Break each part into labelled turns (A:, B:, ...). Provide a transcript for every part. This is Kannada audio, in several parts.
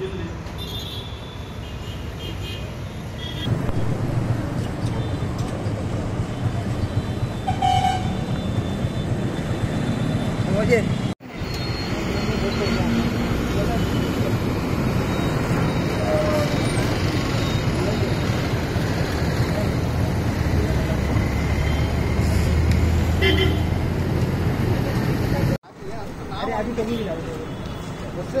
A: Oye. अरे अभी कभी नहीं लाओ उससे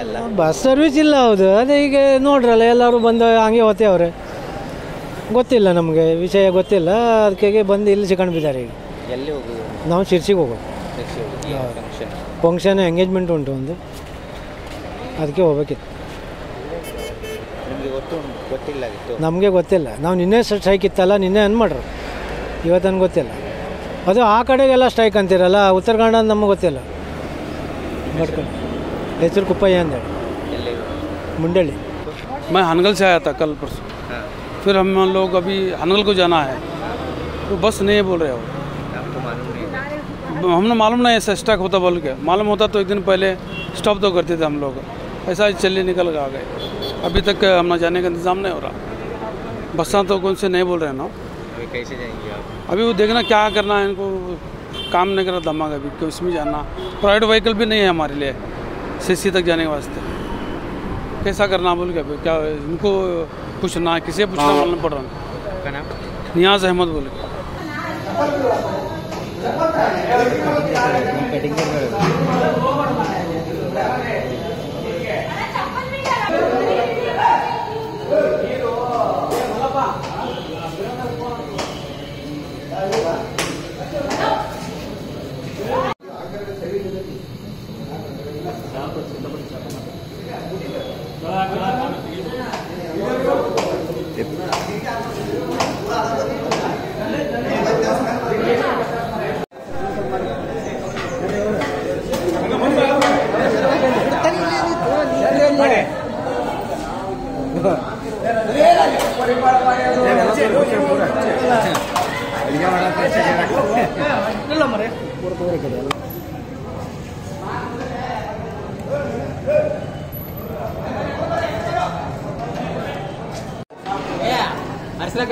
A: ಇಲ್ಲ. ಅಲ್ಲ
B: ಬಸ್ ಸರ್ವಿಸ್ ಇಲ್ಲ ಹೌದು. ಅದೇ ಈಗ ನೋಡ್ರಲ್ಲ ಎಲ್ಲರೂ ಬಂದು ಹಂಗೆ ಅವರೇ. ಗೊತ್ತಿಲ್ಲ ನಮಗೆ ವಿಷಯ ಗೊತ್ತಿಲ್ಲ. ಅದಕ್ಕೆ ಬಂದು ಇಲ್ಲಿ ಸಿಕ್ಕಂಡು ಬಿದ್ದಾರೆ ಈಗ.
A: ಎಲ್ಲಿ ಹೋಗೋದು?
B: ನಾವು ಶಿರ್ಸಿಗೆ ಹೋಗೋದು.
A: ಫಂಕ್ಷನ್
B: ಎಂಗೇಜ್ಮೆಂಟ್ ಉಂಟು ಒಂದು. ಅದಕ್ಕೆ ಹೋಗ್ಬೇಕಿತ್ತು.
A: ಗೊತ್ತಿಲ್ಲ
B: ನಮಗೆ ಗೊತ್ತಿಲ್ಲ. ನಾವು ನಿನ್ನೆ ಸ್ಟ್ರೈಕ್ ಇತ್ತಲ್ಲ ನಿನ್ನೆ ಅನ್ ಮಾಡ್ರು. ಇವತ್ತನ್ನು ಗೊತ್ತಿಲ್ಲ. ಅದು ಆ ಕಡೆಗೆಲ್ಲ ಸ್ಟ್ರೈಕ್ ಅಂತೀರಲ್ಲ ಉತ್ತರ ಕನ್ನಡ ನಮಗೆ ಗೊತ್ತಿಲ್ಲ. ನೋಡ್ಕೊಂಡು ಹೆಸರು ಕುಪ್ಪಯ್ಯ ಅಂದೇಳಿ
A: ಎಲ್ಲಿ
B: ಮುಂಡಳ್ಳಿ
C: मैं हनगल से आया था कल परसों
A: हाँ
C: फिर हम लोग अभी हनगल को जाना है तो बस नहीं बोल रहे हो
A: आपको मालूम नहीं था
C: हमने मालूम नहीं ऐसा स्टक होता बोल के मालूम होता तो एक दिन पहले स्टॉप तो करते थे हम लोग ऐसा ही चले निकल के आ गए अभी तक हम ना जाने का इंतज़ाम नहीं हो रहा बसा तो कौन से नहीं बोल रहे हैं ना
A: अभी कैसे जाएंगे आप
C: अभी वो देखना क्या करना है इनको काम नहीं करा दिमाग अभी कि उसमें जाना प्राइवेट व्हीकल भी नहीं है हमारे लिए सीसी तक जाने के वास्ते। कैसा करना बोल क्या क्या इनको पूछना किसी किसे पूछना मालूम पड़ रहा नियाज अहमद बोल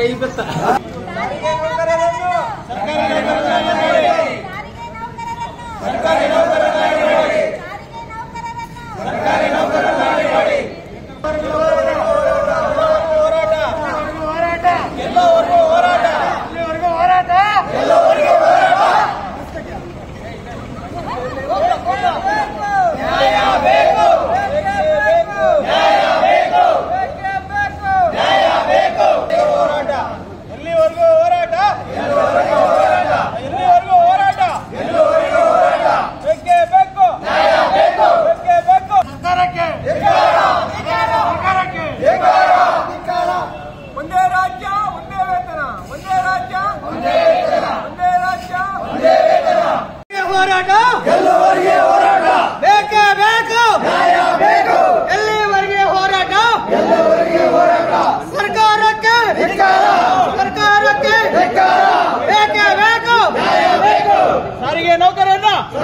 D: कई बता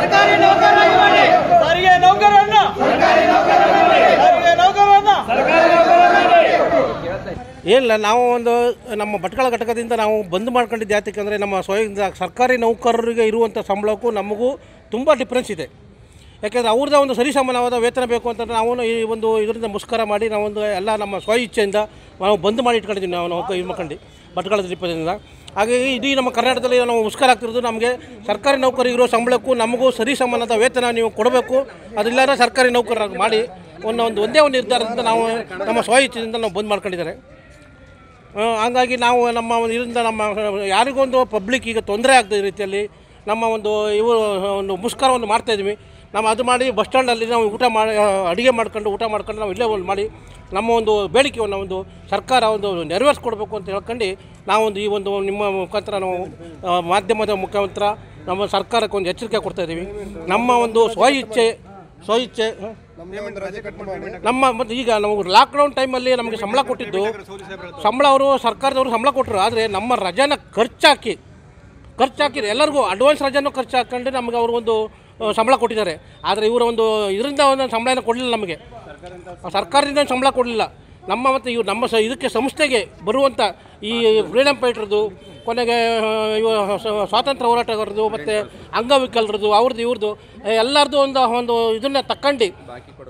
D: ಸರ್ಕಾರಿ ನೌಕರರಾಗಿ ಮಾಡಿ ಸಾರಿಗೆ ನೌಕರರನ್ನ. ಸರ್ಕಾರಿ ನೌಕರರನ್ನ ಸಾರಿಗೆ ನೌಕರರನ್ನ. ಸರ್ಕಾರಿ
E: ಏನಿಲ್ಲ ನಾವು ಒಂದು ನಮ್ಮ ಭಟ್ಕಳ ಘಟಕದಿಂದ ನಾವು ಬಂದ್ ಮಾಡ್ಕೊಂಡಿದ್ದು ಯಾತಕ್ಕಂದರೆ ನಮ್ಮ ಸ್ವಯಂ ಸರ್ಕಾರಿ ನೌಕರರಿಗೆ ಇರುವಂಥ ಸಂಬಳಕ್ಕೂ ನಮಗೂ ತುಂಬ ಡಿಫ್ರೆನ್ಸ್ ಇದೆ. ಯಾಕೆಂದರೆ ಅವ್ರದ್ದ ಒಂದು ಸರಿ ಸಮಾನವಾದ ವೇತನ ಬೇಕು ಅಂತ ನಾವು ಈ ಒಂದು ಇದರಿಂದ ಮುಸ್ಕರ ಮಾಡಿ ನಾವೊಂದು ಎಲ್ಲ ನಮ್ಮ ಸ್ವ ಇಚ್ಛೆಯಿಂದ ನಾವು ಬಂದ್ ಮಾಡಿ ಇಟ್ಕೊಂಡಿದ್ದೀವಿ ನಾವು ನಾವು ಇದು ಮಾಡ್ಕೊಂಡು ಭಟ್ಕಳದ ದೀಪದಿಂದ ಹಾಗಾಗಿ ಇದು ನಮ್ಮ ಕರ್ನಾಟಕದಲ್ಲಿ ನಾವು ಮುಷ್ಕರ ಆಗ್ತಿರೋದು ನಮಗೆ ಸರ್ಕಾರಿ ನೌಕರಿಗಿರೋ ಸಂಬಳಕ್ಕೂ ನಮಗೂ ಸರಿಸಮಾನದ ವೇತನ ನೀವು ಕೊಡಬೇಕು. ಅದಿಲ್ಲಾರ ಸರ್ಕಾರಿ ನೌಕರರಾಗಿ ಮಾಡಿ ಒಂದು ಒಂದು ಒಂದೇ ಒಂದು ನಿರ್ಧಾರದಿಂದ ನಾವು ನಮ್ಮ ಸ್ವ ಇಚ್ಛೆಯಿಂದ ನಾವು ಬಂದ್ ಮಾಡ್ಕೊಂಡಿದ್ದಾರೆ. ಹಾಗಾಗಿ ನಾವು ನಮ್ಮ ಇದರಿಂದ ನಮ್ಮ ಯಾರಿಗೊಂದು ಪಬ್ಲಿಕ್ ಈಗ ತೊಂದರೆ ಆಗ್ತದೆ ರೀತಿಯಲ್ಲಿ ನಮ್ಮ ಒಂದು ಇವು, ಒಂದು ಮುಷ್ಕರವನ್ನು ಮಾಡ್ತಾಯಿದ್ವಿ ನಾವು ಅದು ಮಾಡಿ ಬಸ್ ಸ್ಟ್ಯಾಂಡಲ್ಲಿ ನಾವು ಊಟ ಮಾಡಿ ಅಡುಗೆ ಮಾಡ್ಕೊಂಡು ಊಟ ಮಾಡ್ಕೊಂಡು ನಾವು ಇಲ್ಲೇ ಒಂದು ಮಾಡಿ ನಮ್ಮ ಒಂದು ಬೇಡಿಕೆಯನ್ನು ಒಂದು ಸರ್ಕಾರ ಒಂದು ನೆರವೇರಿಸ್ಕೊಡ್ಬೇಕು ಅಂತ ಹೇಳ್ಕೊಂಡು ನಾವೊಂದು ಈ ಒಂದು ನಿಮ್ಮ ಮುಖಾಂತರ ನಾವು ಮಾಧ್ಯಮದ ಮುಖಾಂತರ ನಮ್ಮ ಸರ್ಕಾರಕ್ಕೆ ಒಂದು ಎಚ್ಚರಿಕೆ ಕೊಡ್ತಾ ಇದ್ದೀವಿ. ನಮ್ಮ ಒಂದು ಸ್ವ ಇಚ್ಛೆ ಸ್ವ ಇಚ್ಛೆ ನಮ್ಮ ಮತ್ತು ಈಗ ನಾವು ಲಾಕ್ಡೌನ್ ಟೈಮಲ್ಲಿ ನಮಗೆ ಸಂಬಳ ಕೊಟ್ಟಿದ್ದು. ಸಂಬಳ ಅವರು ಸರ್ಕಾರದವರು ಸಂಬಳ ಕೊಟ್ಟರು ಆದರೆ ನಮ್ಮ ರಜಾನ ಖರ್ಚಾಕಿ ಖರ್ಚಾಕಿರಿ ಎಲ್ಲರಿಗೂ ಅಡ್ವಾನ್ಸ್ ರಜಾನು ಖರ್ಚು ಹಾಕೊಂಡು ನಮಗೆ ಅವರು ಒಂದು ಸಂಬಳ ಕೊಟ್ಟಿದ್ದಾರೆ. ಆದರೆ ಇವರ ಒಂದು ಇದರಿಂದ ಒಂದು ಸಂಬಳನ ಕೊಡಲಿಲ್ಲ ನಮಗೆ. ಸರ್ಕಾರದಿಂದ ಸಂಬಳ ಕೊಡಲಿಲ್ಲ. ನಮ್ಮ ಮತ್ತು ಇವ್ರು ನಮ್ಮ ಸ, ಇದಕ್ಕೆ ಸಂಸ್ಥೆಗೆ ಬರುವಂಥ ಈ ಫ್ರೀಡಮ್ ಫೈಟ್ರದ್ದು ಕೊನೆಗೆ ಇವ ಸ್ವಾತಂತ್ರ್ಯ ಹೋರಾಟಗಾರರದು, ಮತ್ತು ಅಂಗವಿಕಲರದು, ಅವ್ರದ್ದು ಇವ್ರದ್ದು ಎಲ್ಲರದ್ದು ಒಂದು ಒಂದು ಇದನ್ನು ತಕ್ಕಂಡು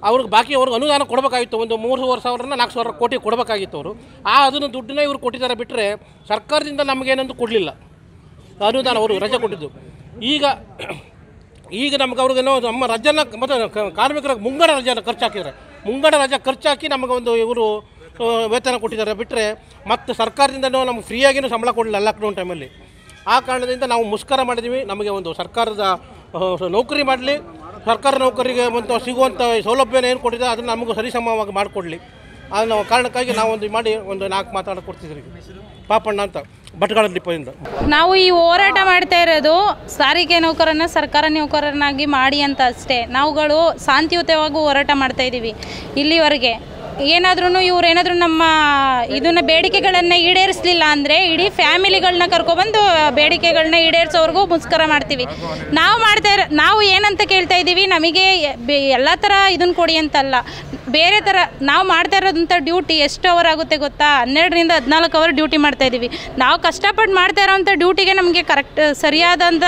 E: ಅವ್ರಿಗೆ ಬಾಕಿ ಅವ್ರಿಗೆ ಅನುದಾನ ಕೊಡಬೇಕಾಗಿತ್ತು. ಒಂದು ಮೂರುವರೆ ಸಾವಿರನ ನಾಲ್ಕು ಸಾವಿರ ಕೋಟಿ ಕೊಡಬೇಕಾಗಿತ್ತು ಅವರು. ಆ, ಅದನ್ನು ದುಡ್ಡನ್ನ ಇವ್ರು ಕೊಟ್ಟಿದ್ದಾರೆ ಬಿಟ್ಟರೆ ಸರ್ಕಾರದಿಂದ ನಮಗೇನಂತೂ ಕೊಡಲಿಲ್ಲ. ಅನುದಾನ ಅವರು ರಜೆ ಕೊಟ್ಟಿದ್ದು. ಈಗ ಈಗ ನಮ್ಗೆ ಅವ್ರಿಗೇನೋ ನಮ್ಮ ರಜೆನ ಮತ್ತು ಕಾರ್ಮಿಕರ ಮುಂಗಡ ರಜೆನ ಖರ್ಚು ಹಾಕಿದ್ದಾರೆ. ಮುಂಗಡ ರಜೆ ಖರ್ಚು ಹಾಕಿ ನಮಗೆ ಒಂದು ಇವರು ವೇತನ ಕೊಟ್ಟಿದ್ದಾರೆ. ಬಿಟ್ಟರೆ ಮತ್ತು ಸರ್ಕಾರದಿಂದನೂ ನಮ್ಗೆ ಫ್ರೀಯಾಗಿನೂ ಸಂಬಳ ಕೊಡಲಿಲ್ಲ ಲಾಕ್ಡೌನ್ ಟೈಮಲ್ಲಿ ಆ ಕಾರಣದಿಂದ ನಾವು ಮುಷ್ಕರ ಮಾಡಿದ್ದೀವಿ ನಮಗೆ ಒಂದು ಸರ್ಕಾರದ ನೌಕರಿ ಮಾಡಲಿ. ಸರ್ಕಾರ ನೌಕರಿಗೆ ಒಂದು ಸಿಗುವಂಥ ಸೌಲಭ್ಯನ ಏನು ಕೊಟ್ಟಿದೆ, ಅದನ್ನು ನಮಗೂ ಸರಿಸಮವಾಗಿ ಮಾಡಿಕೊಡ್ಲಿ. ಆ ನಾವು ಕಾರಣಕ್ಕಾಗಿ ನಾವು ಒಂದು ಮಾಡಿ ಒಂದು ನಾಲ್ಕು ಮಾತಾಡ ಕೊಡ್ತಿದ್ರಿ ಪಾಪಣ್ಣ ಅಂತ, ಭಟ್ಕಳ ಡಿಪೋದಿಂದ
F: ನಾವು ಈ ಹೋರಾಟ ಮಾಡ್ತಾ ಇರೋದು ಸಾರಿಗೆ ನೌಕರನ್ನ ಸರ್ಕಾರ ನೌಕರನ್ನಾಗಿ ಮಾಡಿ ಅಂತ ಅಷ್ಟೇ. ನಾವುಗಳು ಶಾಂತಿಯುತವಾಗಿ ಹೋರಾಟ ಮಾಡ್ತಾ ಇದ್ದೀವಿ ಇಲ್ಲಿವರೆಗೆ. ಏನಾದ್ರೂ ಇವ್ರು ಏನಾದರೂ ನಮ್ಮ ಇದನ್ನ ಬೇಡಿಕೆಗಳನ್ನು ಈಡೇರಿಸಲಿಲ್ಲ ಅಂದರೆ ಇಡೀ ಫ್ಯಾಮಿಲಿಗಳನ್ನ ಕರ್ಕೊಬಂದು ಬೇಡಿಕೆಗಳನ್ನ ಈಡೇರಿಸೋವರೆಗೂ ಮುಸ್ಕರ ಮಾಡ್ತೀವಿ. ನಾವು ಮಾಡ್ತಾ ಇರೋ, ನಾವು ಏನಂತ ಕೇಳ್ತಾ ಇದ್ದೀವಿ, ನಮಗೆ ಎಲ್ಲ ಥರ ಇದನ್ನು ಕೊಡಿ ಅಂತಲ್ಲ. ಬೇರೆ ಥರ ನಾವು ಮಾಡ್ತಾ ಇರೋದಂಥ ಡ್ಯೂಟಿ ಎಷ್ಟು ಅವರ್ ಆಗುತ್ತೆ ಗೊತ್ತಾ? ಹನ್ನೆರಡರಿಂದ ಹದಿನಾಲ್ಕು ಅವರ್ ಡ್ಯೂಟಿ ಮಾಡ್ತಾ ಇದ್ದೀವಿ. ನಾವು ಕಷ್ಟಪಟ್ಟು ಮಾಡ್ತಾ ಇರೋವಂಥ ಡ್ಯೂಟಿಗೆ ನಮಗೆ ಕರೆಕ್ಟ್ ಸರಿಯಾದಂಥ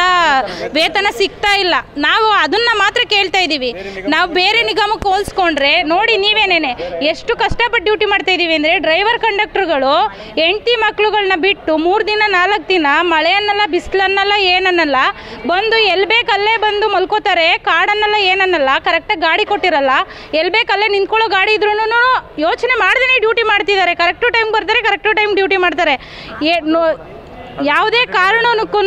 F: ವೇತನ ಸಿಗ್ತಾ ಇಲ್ಲ. ನಾವು ಅದನ್ನ ಮಾತ್ರ ಕೇಳ್ತಾ ಇದ್ದೀವಿ. ನಾವು ಬೇರೆ ನಿಗಮಕ್ಕೆ ಹೋಲಿಸ್ಕೊಂಡ್ರೆ ನೋಡಿ ನೀವೇನೇನೆ, ಎಷ್ಟು ಕಷ್ಟಪಟ್ಟು ಡ್ಯೂಟಿ ಮಾಡ್ತಾ ಇದ್ದೀವಿ ಅಂದರೆ ಡ್ರೈವರ್ ಕಂಡಕ್ಟ್ರುಗಳು ಹೆಂಡತಿ ಮಕ್ಳುಗಳನ್ನ ಬಿಟ್ಟು ಮೂರು ದಿನ, ನಾಲ್ಕು ದಿನ ಮಳೆಯನ್ನೆಲ್ಲ, ಬಿಸಿಲನ್ನೆಲ್ಲ, ಏನನ್ನಲ್ಲ, ಬಂದು ಎಲ್ಲಿ ಬೇಕಲ್ಲೇ ಬಂದು ಮಲ್ಕೋತಾರೆ, ಕಾಡನ್ನೆಲ್ಲ, ಏನನ್ನಲ್ಲ ಕರೆಕ್ಟಾಗಿ ಗಾಡಿ ಕೊಟ್ಟಿರಲ್ಲ ಎಲ್ಲಿ ಬೇಕಲ್ಲೇ ನಿಂತ್ಕೊಳ್ಳೋ ಗಾಡಿ ಇದ್ರೂ ಯೋಚನೆ ಮಾಡ್ದೇ ಡ್ಯೂಟಿ ಮಾಡ್ತಿದ್ದಾರೆ. ಕರೆಕ್ಟು ಟೈಮ್ ಬರ್ತಾರೆ ಕರೆಕ್ಟು ಟೈಮ್ ಡ್ಯೂಟಿ ಮಾಡ್ತಾರೆ. ಯಾವುದೇ ಕಾರಣಕ್ಕೂ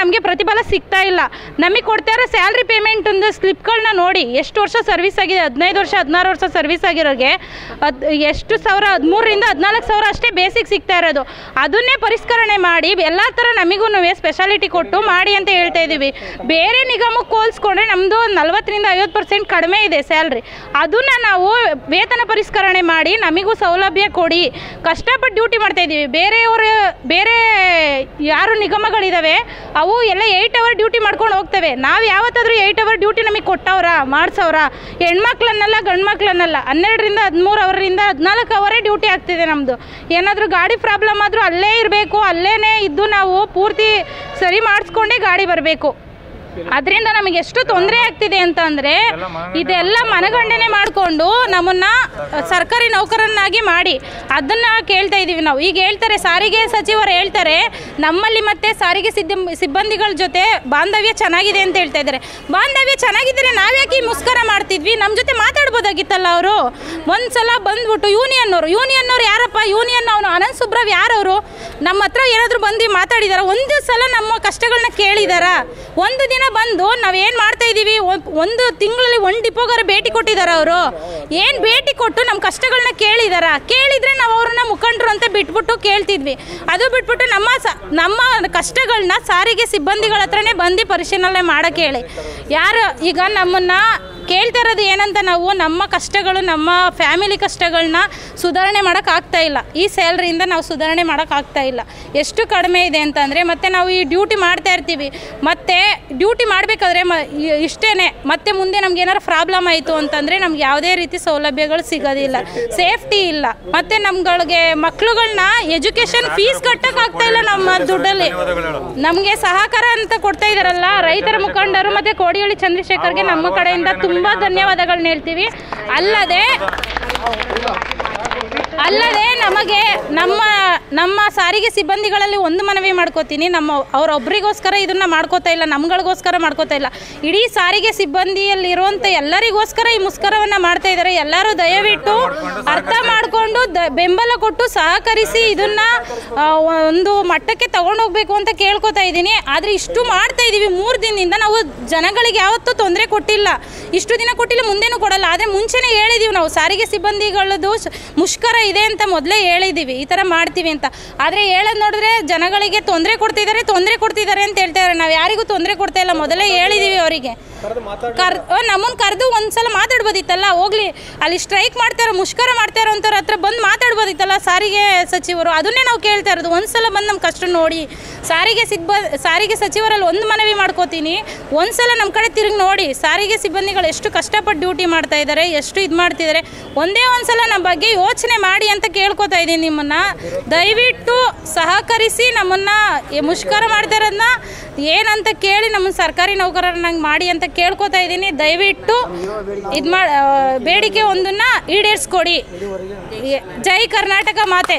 F: ನಮಗೆ ಪ್ರತಿಫಲ ಸಿಗ್ತಾ ಇಲ್ಲ. ನಮಗೆ ಕೊಡ್ತಾ ಇರೋ ಸ್ಯಾಲ್ರಿ ಪೇಮೆಂಟ್ ಒಂದು ಸ್ಲಿಪ್ಗಳನ್ನ ನೋಡಿ ಎಷ್ಟು ವರ್ಷ ಸರ್ವಿಸ್ ಆಗಿದೆ, ಹದಿನೈದು ವರ್ಷ, ಹದಿನಾರು ವರ್ಷ ಸರ್ವಿಸ್ ಆಗಿರೋರಿಗೆ ಅದು ಎಷ್ಟು ಸಾವಿರ ಹದಿಮೂರರಿಂದ ಹದಿನಾಲ್ಕು ಸಾವಿರ ಅಷ್ಟೇ ಬೇಸಿಕ್ ಸಿಗ್ತಾ ಇರೋದು. ಅದನ್ನೇ ಪರಿಷ್ಕರಣೆ ಮಾಡಿ, ಎಲ್ಲ ಥರ ನಮಗೂ ಸ್ಪೆಷಾಲಿಟಿ ಕೊಟ್ಟು ಮಾಡಿ ಅಂತ ಹೇಳ್ತಾ ಇದ್ದೀವಿ ಬೇರೆ ನಿಗಮಕ್ಕೆ ಹೋಲಿಸ್ಕೊಂಡ್ರೆ ನಮ್ಮದು ನಲ್ವತ್ತರಿಂದ ಐವತ್ತು ಪರ್ಸೆಂಟ್ ಕಡಿಮೆ ಇದೆ ಸ್ಯಾಲ್ರಿ. ಅದನ್ನು ನಾವು ವೇತನ ಪರಿಷ್ಕರಣೆ ಮಾಡಿ ನಮಗೂ ಸೌಲಭ್ಯ ಕೊಡಿ. ಕಷ್ಟಪಟ್ಟು ಡ್ಯೂಟಿ ಮಾಡ್ತಾ ಇದ್ದೀವಿ ಬೇರೆಯವರು, ಬೇರೆ ಯಾರು ನಿಗಮಗಳಿದ್ದಾವೆ ಅವು ಎಲ್ಲ ಏಯ್ಟ್ ಅವರ್ ಡ್ಯೂಟಿ ಮಾಡ್ಕೊಂಡು ಹೋಗ್ತವೆ. ನಾವು ಯಾವತ್ತಾದರೂ ಏಯ್ಟ್ ಅವರ್ ಡ್ಯೂಟಿ ನಮಗೆ ಕೊಟ್ಟವ್ರ, ಮಾಡ್ಸವ್ರ. ಹೆಣ್ಮಕ್ಳನ್ನೆಲ್ಲ ಗಂಡು ಮಕ್ಳನ್ನೆಲ್ಲ ಹನ್ನೆರಡರಿಂದ ಹದಿಮೂರು ಅವರಿಂದ ಹದಿನಾಲ್ಕು ಅವರೇ ಡ್ಯೂಟಿ ಆಗ್ತಿದೆ ನಮ್ಮದು ಏನಾದರೂ ಗಾಡಿ ಪ್ರಾಬ್ಲಮ್ ಆದರೂ ಅಲ್ಲೇ ಇರಬೇಕು ಅಲ್ಲೇ ಇದ್ದು ನಾವು ಪೂರ್ತಿ ಸರಿ ಮಾಡಿಸ್ಕೊಂಡೇ ಗಾಡಿ ಬರಬೇಕು. ಅದರಿಂದ ನಮಗೆ ಎಷ್ಟು ತೊಂದರೆ ಆಗ್ತಿದೆ ಅಂತ ಅಂದರೆ ಇದೆಲ್ಲ ಮನಗಂಡನೆ ಮಾಡಿಕೊಂಡು ನಮ್ಮನ್ನ ಸರ್ಕಾರಿ ನೌಕರನ್ನಾಗಿ ಮಾಡಿ ಅದನ್ನ ಕೇಳ್ತಾ ಇದ್ದೀವಿ ನಾವು. ಈಗ ಹೇಳ್ತಾರೆ ಸಾರಿಗೆ ಸಚಿವರು ಹೇಳ್ತಾರೆ ನಮ್ಮಲ್ಲಿ ಮತ್ತೆ ಸಾರಿಗೆ ಸಿಬ್ಬಂದಿಗಳ ಜೊತೆ ಬಾಂಧವ್ಯ ಚೆನ್ನಾಗಿದೆ ಅಂತ ಹೇಳ್ತಾ ಇದ್ದಾರೆ. ಬಾಂಧವ್ಯ ಚೆನ್ನಾಗಿದ್ದರೆ ನಾವ್ಯಾಕೆ ಈ ಮುಸ್ಕರ ಮಾಡ್ತಿದ್ವಿ? ನಮ್ಮ ಜೊತೆ ಮಾತಾಡ್ಬೋದಾಗಿತ್ತಲ್ಲ ಅವರು? ಒಂದ್ಸಲ ಬಂದ್ಬಿಟ್ಟು ಯೂನಿಯನ್ನವರು ಯೂನಿಯನ್ನವ್ರು ಯಾರಪ್ಪ? ಯೂನಿಯನ್ ಅವನು ಅನಂತ್ ಸುಬ್ರವ್ ಯಾರವರು? ನಮ್ಮ ಹತ್ರ ಏನಾದರೂ ಬಂದು ಮಾತಾಡಿದಾರ? ಒಂದು ಸಲ ನಮ್ಮ ಕಷ್ಟಗಳನ್ನ ಕೇಳಿದಾರ? ಒಂದು ದಿನ ಬಂದು ನಾವೇನು ಮಾಡ್ತಾ ಇದ್ದೀವಿ ಒಂದು ತಿಂಗಳಲ್ಲಿ ಒಂದು ಡಿಪೋಗಾರ ಭೇಟಿ ಕೊಟ್ಟಿದ್ದಾರೆ ಅವರು. ಏನು ಭೇಟಿ ಕೊಟ್ಟು ನಮ್ಮ ಕಷ್ಟಗಳನ್ನ ಕೇಳಿದಾರ? ಕೇಳಿದ್ರೆ ನಾವು ಅವ್ರನ್ನ ಮುಖಂಡರು ಅಂತ ಬಿಟ್ಬಿಟ್ಟು ಕೇಳ್ತಿದ್ವಿ. ಅದು ಬಿಟ್ಬಿಟ್ಟು ನಮ್ಮ ನಮ್ಮ ಕಷ್ಟಗಳನ್ನ ಸಾರಿಗೆ ಸಿಬ್ಬಂದಿಗಳ ಹತ್ರನೇ ಬಂದು ಪರಿಶೀಲನೆ ಮಾಡೋಕ್ಕೆ ಹೇಳಿ. ಯಾರು, ಈಗ ನಮ್ಮನ್ನ ಕೇಳ್ತಾ ಇರೋದು ಏನಂತ ನಾವು ನಮ್ಮ ಕಷ್ಟಗಳು, ನಮ್ಮ ಫ್ಯಾಮಿಲಿ ಕಷ್ಟಗಳನ್ನ ಸುಧಾರಣೆ ಮಾಡೋಕ್ಕಾಗ್ತಾ ಇಲ್ಲ. ಈ ಸ್ಯಾಲ್ರಿಯಿಂದ ನಾವು ಸುಧಾರಣೆ ಮಾಡೋಕ್ಕಾಗ್ತಾ ಇಲ್ಲ. ಎಷ್ಟು ಕಡಿಮೆ ಇದೆ ಅಂತಂದರೆ ಮತ್ತೆ ನಾವು ಈ ಡ್ಯೂಟಿ ಮಾಡ್ತಾ ಇರ್ತೀವಿ. ಮತ್ತೆ ಡ್ಯೂಟಿ ಮಾಡಬೇಕಾದ್ರೆ ಮ ಇಷ್ಟೇ ಮತ್ತೆ ಮುಂದೆ ನಮ್ಗೆ ಏನಾರು ಪ್ರಾಬ್ಲಮ್ ಆಯಿತು ಅಂತಂದರೆ ನಮ್ಗೆ ಯಾವುದೇ ರೀತಿ ಸೌಲಭ್ಯಗಳು ಸಿಗೋದಿಲ್ಲ. ಸೇಫ್ಟಿ ಇಲ್ಲ. ಮತ್ತು ನಮ್ಗಳಿಗೆ ಮಕ್ಕಳುಗಳನ್ನ ಎಜುಕೇಷನ್ ಫೀಸ್ ಕಟ್ಟೋಕ್ಕಾಗ್ತಾ ಇಲ್ಲ ನಮ್ಮ ದುಡ್ಡಲ್ಲಿ. ನಮಗೆ ಸಹಕಾರ ಅಂತ ಕೊಡ್ತಾ ಇದ್ದಾರಲ್ಲ ರೈತರ ಮುಖಂಡರು ಮತ್ತು ಕೋಡಿಹಳ್ಳಿ ಚಂದ್ರಶೇಖರ್ಗೆ ನಮ್ಮ ಕಡೆಯಿಂದ ತುಂಬ ಧನ್ಯವಾದಗಳನ್ನ ಹೇಳ್ತೀವಿ. ಅಲ್ಲದೆ ಅಲ್ಲದೆ ನಮಗೆ ನಮ್ಮ ನಮ್ಮ ಸಾರಿಗೆ ಸಿಬ್ಬಂದಿಗಳಲ್ಲಿ ಒಂದು ಮನವಿ ಮಾಡ್ಕೋತೀನಿ. ನಮ್ಮ ಅವರೊಬ್ಬರಿಗೋಸ್ಕರ ಇದನ್ನ ಮಾಡ್ಕೋತಾ ಇಲ್ಲ, ನಮ್ಗಳಿಗೋಸ್ಕರ ಮಾಡ್ಕೋತಾ ಇಲ್ಲ. ಇಡೀ ಸಾರಿಗೆ ಸಿಬ್ಬಂದಿಯಲ್ಲಿರುವಂಥ ಎಲ್ಲರಿಗೋಸ್ಕರ ಈ ಮುಸ್ಕರವನ್ನು ಮಾಡ್ತಾ ಇದ್ದಾರೆ. ಎಲ್ಲರೂ ದಯವಿಟ್ಟು ಅರ್ಥ ಮಾಡಿಕೊಂಡು ದ, ಬೆಂಬಲ ಕೊಟ್ಟು ಸಹಕರಿಸಿ ಇದನ್ನ ಒಂದು ಮಟ್ಟಕ್ಕೆ ತಗೊಂಡು ಹೋಗಬೇಕು ಅಂತ ಕೇಳ್ಕೊತಾ ಇದ್ದೀನಿ. ಆದರೆ ಇಷ್ಟು ಮಾಡ್ತಾ ಇದ್ದೀವಿ ಮೂರು ದಿನದಿಂದ ನಾವು ಜನಗಳಿಗೆ ಯಾವತ್ತೂ ತೊಂದರೆ ಕೊಟ್ಟಿಲ್ಲ. ಇಷ್ಟು ದಿನ ಕೊಟ್ಟಿಲ್ಲ, ಮುಂದೆನೂ ಕೊಡಲ್ಲ. ಆದರೆ ಮುಂಚೆನೇ ಹೇಳಿದ್ದೀವಿ ನಾವು, ಸಾರಿಗೆ ಸಿಬ್ಬಂದಿಗಳದ್ದು ಮುಷ್ಕರ ಇದೆ ಅಂತ ಮೊದಲೇ ಹೇಳಿದ್ದೀವಿ ಈ ಥರ ಮಾಡ್ತೀವಿ ಅಂತ. ಆದರೆ ಹೇಳೋದು ನೋಡಿದ್ರೆ ಜನಗಳಿಗೆ ತೊಂದರೆ ಕೊಡ್ತಿದ್ದಾರೆ ತೊಂದರೆ ಕೊಡ್ತಿದ್ದಾರೆ ಅಂತ ಹೇಳ್ತಾರೆ ನಾವು ಯಾರಿಗೂ ತೊಂದರೆ ಕೊಡ್ತಾ ಇಲ್ಲ, ಮೊದಲೇ ಹೇಳಿದ್ದೀವಿ ಅವರಿಗೆ. ಕರ್ ನಮ್ಮನ್ನು ಕರೆದು ಒಂದ್ಸಲ ಮಾತಾಡ್ಬೋದಿತ್ತಲ್ಲ, ಹೋಗ್ಲಿ. ಅಲ್ಲಿ ಸ್ಟ್ರೈಕ್ ಮಾಡ್ತಾರೋ, ಮುಷ್ಕರ ಮಾಡ್ತಾರೋ ಅಂತವ್ರ ಹತ್ರ ಬಂದು ಮಾತಾಡ್ಬೋದಿತ್ತಲ್ಲ ಸಾರಿಗೆ ಸಚಿವರು. ಅದನ್ನೇ ನಾವು ಕೇಳ್ತಾ ಇರೋದು. ಒಂದ್ಸಲ ಬಂದು ನಮ್ಮ ಕಷ್ಟ ನೋಡಿ, ಸಾರಿಗೆ ಸಿಬ್ಬ, ಸಾರಿಗೆ ಸಚಿವರಲ್ಲಿ ಒಂದು ಮನವಿ ಮಾಡ್ಕೋತೀನಿ. ಒಂದ್ಸಲ ನಮ್ಮ ಕಡೆ ತಿರುಗಿ ನೋಡಿ, ಸಾರಿಗೆ ಸಿಬ್ಬಂದಿಗಳು ಎಷ್ಟು ಕಷ್ಟಪಟ್ಟು ಡ್ಯೂಟಿ ಮಾಡ್ತಾ ಇದ್ದಾರೆ ಎಷ್ಟು ಇದು ಮಾಡ್ತಿದ್ದಾರೆ ಒಂದೇ ಒಂದ್ಸಲ ನಮ್ಮ ಬಗ್ಗೆ ಯೋಚನೆ ಮಾಡಿ ಅಂತ ಕೇಳ್ಕೊತಾ ಇದ್ದೀನಿ ನಿಮ್ಮನ್ನ. ದಯವಿಟ್ಟು ಸಹಕರಿಸಿ ನಮ್ಮನ್ನ ಮುಷ್ಕರ ಮಾಡ್ತಾ ಏನಂತ ಕೇಳಿ ನಮ್ಮ ಸರ್ಕಾರಿ ನೌಕರರನ್ನಾಗಿ ಮಾಡಿ ಅಂತ ಕೇಳ್ಕೊತಾ ಇದ್ದೀನಿ. ದಯವಿಟ್ಟು ಇದು ಮಾ ಬೇಡಿಕೆ ಒಂದನ್ನು ಈಡೇರಿಸ್ಕೊಡಿ. ಜೈ ಕರ್ನಾಟಕ ಮಾತೆ.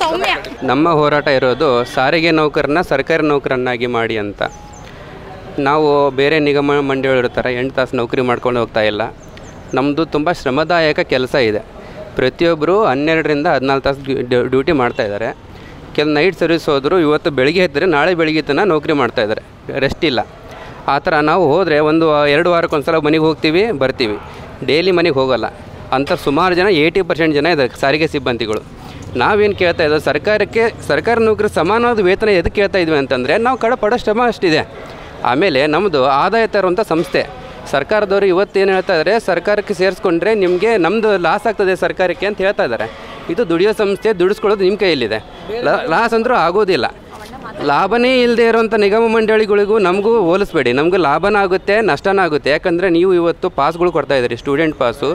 F: ಸೌಮ್ಯ.
G: ನಮ್ಮ ಹೋರಾಟ ಇರೋದು ಸಾರಿಗೆ ನೌಕರನ್ನ ಸರ್ಕಾರಿ ನೌಕರನ್ನಾಗಿ ಮಾಡಿ ಅಂತ. ನಾವು ಬೇರೆ ನಿಗಮ ಮಂಡಳಿಗಳು ಇರ್ತಾರೆ ಎಂಟು ತಾಸು ನೌಕರಿ ಮಾಡ್ಕೊಂಡು ಹೋಗ್ತಾ ಇಲ್ಲ. ನಮ್ಮದು ತುಂಬ ಶ್ರಮದಾಯಕ ಕೆಲಸ ಇದೆ. ಪ್ರತಿಯೊಬ್ಬರು ಹನ್ನೆರಡರಿಂದ ಹದಿನಾಲ್ಕು ತಾಸು ಡ್ಯೂಟಿ ಮಾಡ್ತಾ ಇದ್ದಾರೆ. ಕೆಲ ನೈಟ್ ಸರ್ವಿಸ್ ಹೋದರೂ ಇವತ್ತು ಬೆಳಿಗ್ಗೆ ಎದ್ದರೆ ನಾಳೆ ಬೆಳಿಗ್ಗೆ ತನಕ ನೌಕರಿ ಮಾಡ್ತಾ ಇದ್ದಾರೆ. ರೆಸ್ಟ್ ಇಲ್ಲ. ಆ ಥರ ನಾವು ಹೋದರೆ ಒಂದು ಎರಡು ವಾರಕ್ಕೊಂದ್ಸಲ ಮನೆಗೆ ಹೋಗ್ತೀವಿ, ಬರ್ತೀವಿ. ಡೈಲಿ ಮನೆಗೆ ಹೋಗಲ್ಲ. ಅಂತ ಸುಮಾರು ಜನ ಏಯ್ಟಿ ಪರ್ಸೆಂಟ್ ಜನ ಇದ್ದಾರೆ, ಸಾರಿಗೆ ಸಿಬ್ಬಂದಿಗಳು. ನಾವೇನು ಕೇಳ್ತಾ ಇದ್ದೀವಿ ಸರ್ಕಾರಕ್ಕೆ, ಸರ್ಕಾರ ನೌಕರಿ ಸಮಾನವಾದ ವೇತನ ಎದಕ್ಕೆ ಕೇಳ್ತಾ ಇದ್ವಿ ಅಂತಂದರೆ, ನಾವು ಕಡೆ ಪಡೋ ಶ್ರಮ ಅಷ್ಟಿದೆ. ಆಮೇಲೆ ನಮ್ಮದು ಆದಾಯ ತರುವಂಥ ಸಂಸ್ಥೆ. ಸರ್ಕಾರದವರು ಇವತ್ತೇನು ಹೇಳ್ತಾ ಇದ್ದಾರೆ ಸರ್ಕಾರಕ್ಕೆ ಸೇರಿಸ್ಕೊಂಡ್ರೆ ನಿಮಗೆ ನಮ್ಮದು ಲಾಸ್ ಆಗ್ತದೆ ಸರ್ಕಾರಕ್ಕೆ ಅಂತ ಹೇಳ್ತಾ ಇದ್ದಾರೆ ಇದು ದುಡಿಯೋ ಸಂಸ್ಥೆ, ದುಡಿಸ್ಕೊಳ್ಳೋದು ನಿಮ್ಮ ಕೈಯಲ್ಲಿದೆ. ಲಾಸ್ ಅಂದರೂ ಆಗೋದಿಲ್ಲ. ಲಾಭನೇ ಇಲ್ಲದೆ ಇರೋಂಥ ನಿಗಮ ಮಂಡಳಿಗಳಿಗೂ ನಮಗೂ ಹೋಲಿಸ್ಬೇಡಿ. ನಮಗೆ ಲಾಭನ ಆಗುತ್ತೆ, ನಷ್ಟನ ಆಗುತ್ತೆ. ಯಾಕಂದರೆ ನೀವು ಇವತ್ತು ಪಾಸ್ಗಳು ಕೊಡ್ತಾ ಇದ್ದೀರಿ. ಸ್ಟೂಡೆಂಟ್ ಪಾಸು,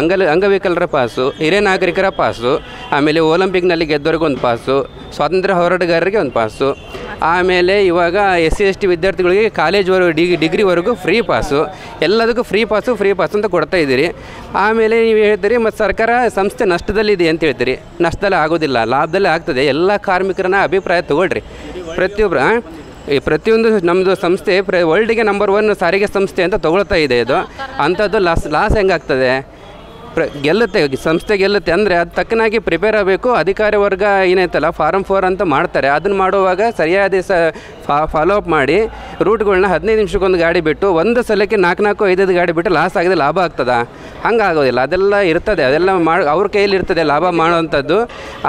G: ಅಂಗಲ್, ಅಂಗವಿಕಲರ ಪಾಸು, ಹಿರಿಯ ನಾಗರಿಕರ ಪಾಸು, ಆಮೇಲೆ ಒಲಿಂಪಿಕ್ನಲ್ಲಿ ಗೆದ್ದವ್ರಿಗೆ ಒಂದು ಪಾಸು, ಸ್ವಾತಂತ್ರ್ಯ ಹೋರಾಟಗಾರರಿಗೆ ಒಂದು ಪಾಸು. ಆಮೇಲೆ ಇವಾಗ ಎಸ್ ಸಿ ಎಸ್ ಟಿ ವಿದ್ಯಾರ್ಥಿಗಳಿಗೆ ಕಾಲೇಜ್ವರೆಗೂ ಡಿಗ್ರಿ ಡಿಗ್ರಿವರೆಗೂ ಫ್ರೀ ಪಾಸು. ಎಲ್ಲದಕ್ಕೂ ಫ್ರೀ ಪಾಸು ಫ್ರೀ ಪಾಸ್ ಅಂತ ಕೊಡ್ತಾ ಇದ್ದೀರಿ. ಆಮೇಲೆ ನೀವು ಹೇಳ್ತೀರಿ, ಮತ್ತು ಸರ್ಕಾರ ಸಂಸ್ಥೆ ನಷ್ಟದಲ್ಲಿದೆ ಅಂತ ಹೇಳ್ತೀರಿ. ನಷ್ಟದಲ್ಲಿ ಆಗೋದಿಲ್ಲ, ಲಾಭದಲ್ಲೇ ಆಗ್ತದೆ. ಎಲ್ಲ ಕಾರ್ಮಿಕರನ್ನ ಅಭಿಪ್ರಾಯ ತಗೊಳ್ರಿ. ಪ್ರತಿಯೊಬ್ಬರು ಈ ಪ್ರತಿಯೊಂದು ನಮ್ಮದು ಸಂಸ್ಥೆ, ಪ್ರ ವರ್ಲ್ಡಿಗೆ ನಂಬರ್ ಒನ್ ಸಾರಿಗೆ ಸಂಸ್ಥೆ ಅಂತ ತಗೊಳ್ತಾ ಇದೆ ಇದು. ಅಂಥದ್ದು ಲಾಸ್ ಲಾಸ್ ಹೆಂಗಾಗ್ತದೆ? ಪ್ರ ಗೆಲ್ಲುತ್ತೆ, ಸಂಸ್ಥೆ ಗೆಲ್ಲುತ್ತೆ. ಅಂದರೆ ಅದು ತಕ್ಕನಾಗಿ ಪ್ರಿಪೇರ್ ಆಗಬೇಕು. ಅಧಿಕಾರಿ ವರ್ಗ ಏನೈತಲ್ಲ ಫಾರಮ್ ಫೋರ್ ಅಂತ ಮಾಡ್ತಾರೆ. ಅದನ್ನು ಮಾಡುವಾಗ ಸರಿಯಾದ ಸ ಫಾಲೋ ಅಪ್ ಮಾಡಿ ರೂಟ್ಗಳನ್ನ ಹದಿನೈದು ನಿಮಿಷಕ್ಕೊಂದು ಗಾಡಿ ಬಿಟ್ಟು ಒಂದು ಸಲಕ್ಕೆ ನಾಲ್ಕು ನಾಲ್ಕು ಐದೈದು ಗಾಡಿ ಬಿಟ್ಟು ಲಾಸ್ ಆಗಿದೆ ಲಾಭ ಆಗ್ತದ? ಹಂಗೆ ಆಗೋದಿಲ್ಲ ಅದೆಲ್ಲ ಇರ್ತದೆ. ಅದೆಲ್ಲ ಮಾಡಿ, ಅವ್ರ ಕೈಯಲ್ಲಿ ಇರ್ತದೆ ಲಾಭ ಮಾಡೋವಂಥದ್ದು.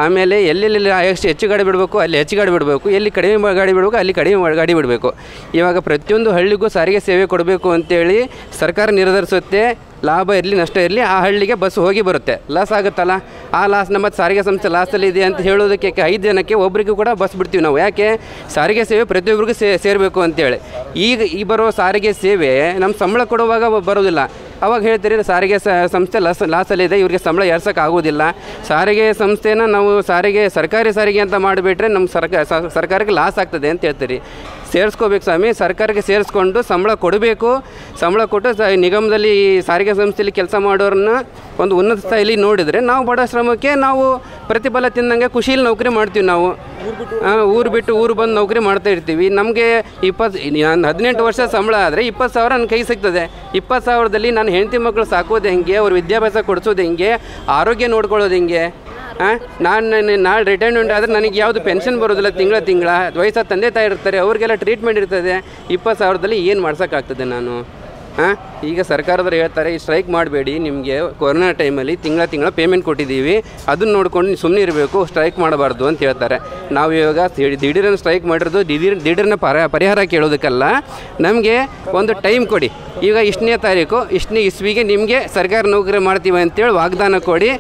G: ಆಮೇಲೆ ಎಲ್ಲೆಲ್ಲಿ ಎಷ್ಟು ಹೆಚ್ಚು ಗಾಡಿ ಬಿಡಬೇಕು, ಅಲ್ಲಿ ಹೆಚ್ಚು ಗಾಡಿ ಬಿಡಬೇಕು. ಎಲ್ಲಿ ಕಡಿಮೆ ಗಾಡಿ ಬಿಡಬೇಕು, ಅಲ್ಲಿ ಕಡಿಮೆ ಗಾಡಿ ಬಿಡಬೇಕು. ಇವಾಗ ಪ್ರತಿಯೊಂದು ಹಳ್ಳಿಗೂ ಸಾರಿಗೆ ಸೇವೆ ಕೊಡಬೇಕು ಅಂತೇಳಿ ಸರ್ಕಾರ ನಿರ್ಧರಿಸುತ್ತೆ. ಲಾಭ ಇರಲಿ, ನಷ್ಟ ಇರಲಿ, ಆ ಹಳ್ಳಿಗೆ ಬಸ್ ಹೋಗಿ ಬರುತ್ತೆ. ಲಾಸ್ ಆಗುತ್ತಲ್ಲ? ಆ ಲಾಸ್ ನಮ್ಮ ಸಾರಿಗೆ ಸಂಸ್ಥೆ ಲಾಸಲ್ಲಿ ಇದೆ ಅಂತ ಹೇಳೋದಕ್ಕೆ ಐದು ಜನಕ್ಕೆ ಒಬ್ಬರಿಗೂ ಕೂಡ ಬಸ್ ಬಿಡ್ತೀವಿ ನಾವು. ಯಾಕೆ? ಸಾರಿಗೆ ಸೇವೆ ಪ್ರತಿಯೊಬ್ಬರಿಗೂ ಸೇರಬೇಕು ಅಂತೇಳಿ. ಈಗ ಈ ಬರೋ ಸಾರಿಗೆ ಸೇವೆ ನಮ್ಮ ಸಂಬಳ ಕೊಡುವಾಗ ಬರೋದಿಲ್ಲ ಅವಾಗ ಹೇಳ್ತೀರಿ ಸಾರಿಗೆ ಸಂಸ್ಥೆ ಲಾಸ್ ಲಾಸಲ್ಲಿದೆ ಇವರಿಗೆ ಸಂಬಳ ಏರ್ಸೋಕ್ಕಾಗೋದಿಲ್ಲ ಸಾರಿಗೆ ಸಂಸ್ಥೆನ ನಾವು ಸಾರಿಗೆ, ಸರ್ಕಾರಿ ಸಾರಿಗೆ ಅಂತ ಮಾಡಿಬಿಟ್ರೆ ನಮ್ಮ ಸರ್ಕಾರ ಸರ್ಕಾರಕ್ಕೆ ಲಾಸ್ ಆಗ್ತದೆ ಅಂತ ಹೇಳ್ತೀರಿ. ಸೇರಿಸ್ಕೋಬೇಕು ಸ್ವಾಮಿ, ಸರ್ಕಾರಕ್ಕೆ ಸೇರಿಸ್ಕೊಂಡು ಸಂಬಳ ಕೊಡಬೇಕು. ಸಂಬಳ ಕೊಟ್ಟು ಸ, ನಿಗಮದಲ್ಲಿ ಸಾರಿಗೆ ಸಂಸ್ಥೆಯಲ್ಲಿ ಕೆಲಸ ಮಾಡೋರನ್ನ ಒಂದು ಉನ್ನತ ಸ್ಥಾಯಿಲಿ ನೋಡಿದರೆ ನಾವು ಬಡ ಶ್ರಮಕ್ಕೆ ನಾವು ಪ್ರತಿಫಲ ತಿಂದಂಗೆ ಖುಷಿಯಲ್ಲಿ ನೌಕರಿ ಮಾಡ್ತೀವಿ ನಾವು. ಊರು ಬಿಟ್ಟು ಊರು ಬಂದು ನೌಕರಿ ಮಾಡ್ತಾ ಇರ್ತೀವಿ. ನಮಗೆ ಇಪ್ಪತ್ತು ನಾನು ಹದಿನೆಂಟು ವರ್ಷ ಸಂಬಳ ಆದರೆ ಇಪ್ಪತ್ತು ಸಾವಿರ ನನ್ನ ಕೈ ಸಿಗ್ತದೆ. ಇಪ್ಪತ್ತು ಸಾವಿರದಲ್ಲಿ ನಾನು ಹೆಂಡತಿ ಮಕ್ಕಳು ಸಾಕೋದು ಹೆಂಗೆ, ಅವ್ರ ವಿದ್ಯಾಭ್ಯಾಸ ಕೊಡಿಸೋದು ಹೆಂಗೆ, ಆರೋಗ್ಯ ನೋಡ್ಕೊಳ್ಳೋದು ಹೆಂಗೆ ನಾನು ನಾಳೆ ರಿಟೈರ್ಮೆಂಟ್ ಆದರೆ ನನಗೆ ಯಾವುದು ಪೆನ್ಷನ್ ಬರೋದಿಲ್ಲ ತಿಂಗಳ ತಿಂಗಳ, ವಯಸ್ಸಾದ ತಂದೆ ತಾಯಿ ಇರ್ತಾರೆ, ಅವ್ರಿಗೆಲ್ಲ ಟ್ರೀಟ್ಮೆಂಟ್ ಇರ್ತದೆ. ಇಪ್ಪತ್ತು ಸಾವಿರದಲ್ಲಿ ಏನು ಮಾಡ್ಸೋಕ್ಕಾಗ್ತದೆ ನಾನು? ಹಾಂ? ಈಗ ಸರ್ಕಾರದವ್ರು ಹೇಳ್ತಾರೆ, ಈ ಸ್ಟ್ರೈಕ್ ಮಾಡಬೇಡಿ, ನಿಮಗೆ ಕೊರೋನಾ ಟೈಮಲ್ಲಿ ತಿಂಗಳ ತಿಂಗಳ ಪೇಮೆಂಟ್ ಕೊಟ್ಟಿದ್ದೀವಿ. ಅದನ್ನ ನೋಡ್ಕೊಂಡು ಸುಮ್ಮನೆ ಇರಬೇಕು ಸ್ಟ್ರೈಕ್ ಮಾಡಬಾರ್ದು ಅಂತ ಹೇಳ್ತಾರೆ. ನಾವು ಇವಾಗ ದಿಢೀರನ್ನು ಸ್ಟ್ರೈಕ್ ಮಾಡಿರೋದು ದಿಢೀರ್ ದಿಢೀರನ್ನ ಪರ, ಪರಿಹಾರ ಕೇಳೋದಕ್ಕಲ್ಲ. ನಮಗೆ ಒಂದು ಟೈಮ್ ಕೊಡಿ. ಈಗ ಇಷ್ಟನೇ ತಾರೀಕು, ಇಷ್ಟನೇ ಇಸ್ವಿಗೆ ನಿಮಗೆ ಸರ್ಕಾರಿ ನೌಕರಿ ಮಾಡ್ತೀವಿ ಅಂತೇಳಿ ವಾಗ್ದಾನ ಕೊಡಿ.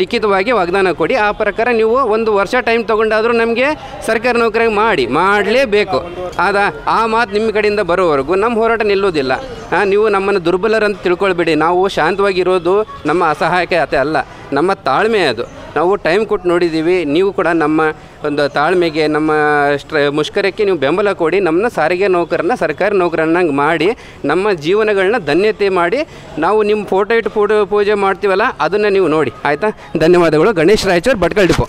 G: ಲಿಖಿತವಾಗಿ ವಾಗ್ದಾನ ಕೊಡಿ. ಆ ಪ್ರಕಾರ ನೀವು ಒಂದು ವರ್ಷ ಟೈಮ್ ತೊಗೊಂಡಾದರೂ ನಮಗೆ ಸರ್ಕಾರಿ ನೌಕರಿ ಮಾಡಿ, ಮಾಡಲೇಬೇಕು. ಆದ, ಆ ಮಾತು ನಿಮ್ಮ ಕಡೆಯಿಂದ ಬರೋವರೆಗೂ ನಮ್ಮ ಹೋರಾಟ ನಿಲ್ಲೋದಿಲ್ಲ. ನೀವು ನಮ್ಮನ್ನು ದುರ್ಬಲರಂತ ತಿಳ್ಕೊಳ್ಬೇಡಿ. ನಾವು ಶಾಂತವಾಗಿರೋದು ನಮ್ಮ ಅಸಹಾಯಕತೆ ಅಲ್ಲ. ನಮ್ಮ ತಾಳ್ಮೆ ಅದು. ನಾವು ಟೈಮ್ ಕೊಟ್ಟು ನೋಡಿದ್ದೀವಿ ನೀವು ಕೂಡ ನಮ್ಮ ಒಂದು ತಾಳ್ಮೆಗೆ, ನಮ್ಮ ಸ್ಟ್ರ, ಮುಷ್ಕರಕ್ಕೆ ನೀವು ಬೆಂಬಲ ಕೊಡಿ. ನಮ್ಮನ್ನ ಸಾರಿಗೆ ನೌಕರನ್ನ, ಸರ್ಕಾರಿ ನೌಕರನ್ನಾಗಿ ಮಾಡಿ, ನಮ್ಮ ಜೀವನಗಳನ್ನ ಧನ್ಯತೆ ಮಾಡಿ, ನಾವು ನಿಮ್ಮ ಫೋಟೋ ಇಟ್ಟು ಪೂಜೆ ಮಾಡ್ತೀವಲ್ಲ, ಅದನ್ನು ನೀವು ನೋಡಿ. ಆಯಿತಾ? ಧನ್ಯವಾದಗಳು. ಗಣೇಶ್ ರಾಯಚೂರ್, ಭಟ್ಕಳ್ ಡಿಪೋ.